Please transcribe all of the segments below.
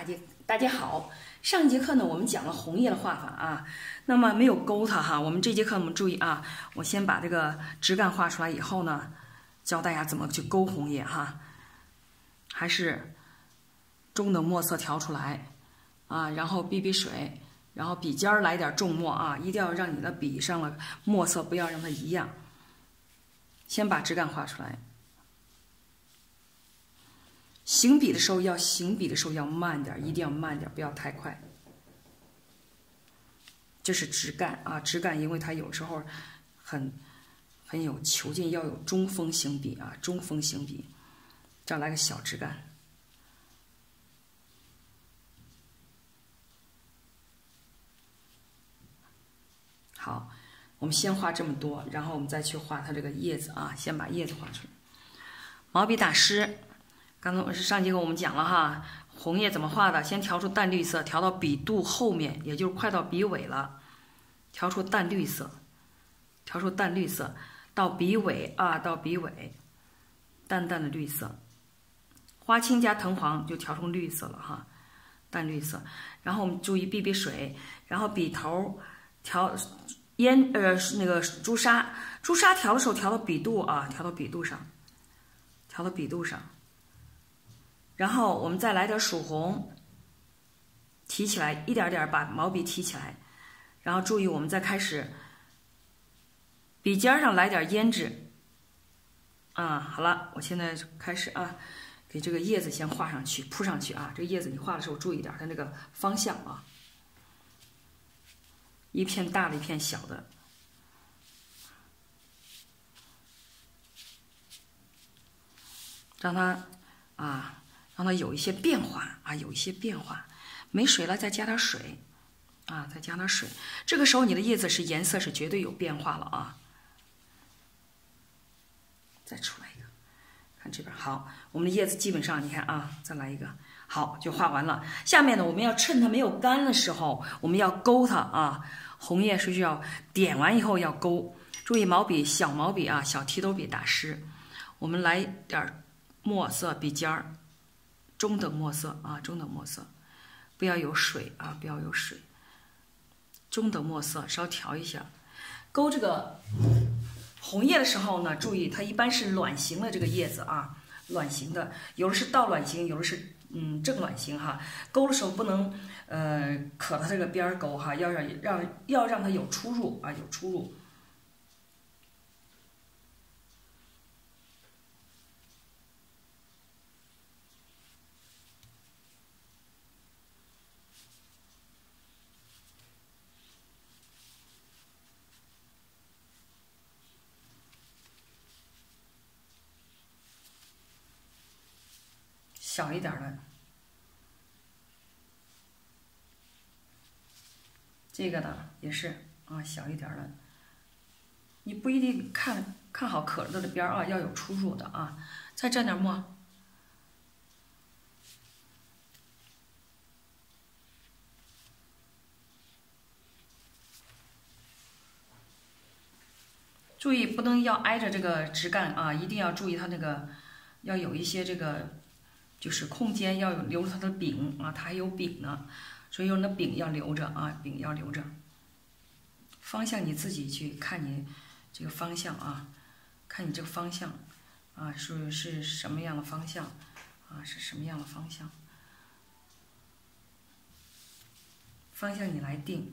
大家大家好，上一节课呢，我们讲了红叶的画法啊，那么没有勾它哈。我们这节课我们注意啊，我先把这个枝干画出来以后呢，教大家怎么去勾红叶哈。还是中等墨色调出来啊，然后逼逼水，然后笔尖来点重墨啊，一定要让你的笔上了墨色不要让它一样。先把枝干画出来。行笔的时候要行笔的时候要慢点，一定要慢点，不要太快。这是枝干啊，枝干，因为它有时候很很有遒劲，要有中锋行笔啊，中锋行笔。这儿来个小枝干。好，我们先画这么多，然后我们再去画它这个叶子啊，先把叶子画出来。毛笔打湿。刚才是上节课我们讲了哈，红叶怎么画的？先调出淡绿色，调到笔肚后面，也就是快到笔尾了，调出淡绿色，调出淡绿色，到笔尾啊，到笔尾，淡淡的绿色，花青加藤黄就调成绿色了哈，淡绿色。然后我们注意避避水，然后笔头调烟呃那个朱砂，朱砂调的时候调到笔肚啊，调到笔肚上，调到笔肚上。然后我们再来点曙红，提起来一点点把毛笔提起来，然后注意我们再开始，笔尖上来点胭脂，啊，好了，我现在开始啊，给这个叶子先画上去，铺上去啊，这个叶子你画的时候注意点它那个方向啊，一片大的，一片小的，让它啊。让它有一些变化啊，有一些变化，没水了再加点水，啊，再加点水。这个时候你的叶子是颜色是绝对有变化了啊。再出来一个，看这边好，我们的叶子基本上你看啊，再来一个，好，就画完了。下面呢，我们要趁它没有干的时候，我们要勾它啊。红叶是需要点完以后要勾，注意毛笔小毛笔啊，小提斗笔打湿。我们来点墨色笔尖儿。中等墨色啊，中等墨色，不要有水啊，不要有水。中等墨色，稍调一下。勾这个红叶的时候呢，注意它一般是卵形的这个叶子啊，卵形的，有的是倒卵形，有的是嗯正卵形哈。勾的时候不能呃可它这个边儿勾哈，要让让要让它有出入啊，有出入。小一点的，这个呢也是啊，小一点的。你不一定看看好可乐的边儿啊，要有出入的啊。再蘸点墨，注意不能要挨着这个枝干啊，一定要注意它那个要有一些这个。就是空间要有留它的柄啊，它还有柄呢，所以用那柄要留着啊，柄要留着。方向你自己去看你这个方向啊，看你这个方向啊是是什么样的方向啊是什么样的方向，方向你来定。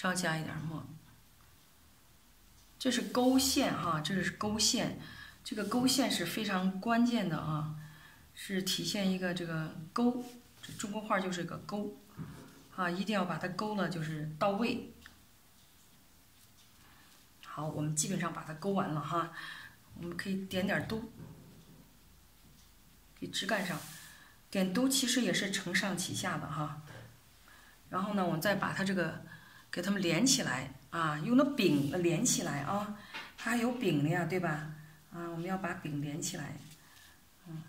稍加一点墨，这是勾线哈，这是勾线，这个勾线是非常关键的啊，是体现一个这个勾，这中国画就是个勾，啊，一定要把它勾了就是到位。好，我们基本上把它勾完了哈，我们可以点点都，给枝干上点都，其实也是承上启下的哈。然后呢，我们再把它这个给它们连起来啊，用那柄连起来啊，它还有柄的呀，对吧？啊，我们要把柄连起来，嗯。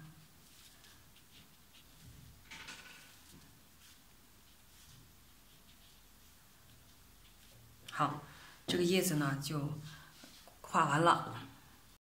好，这个叶子呢就画完了。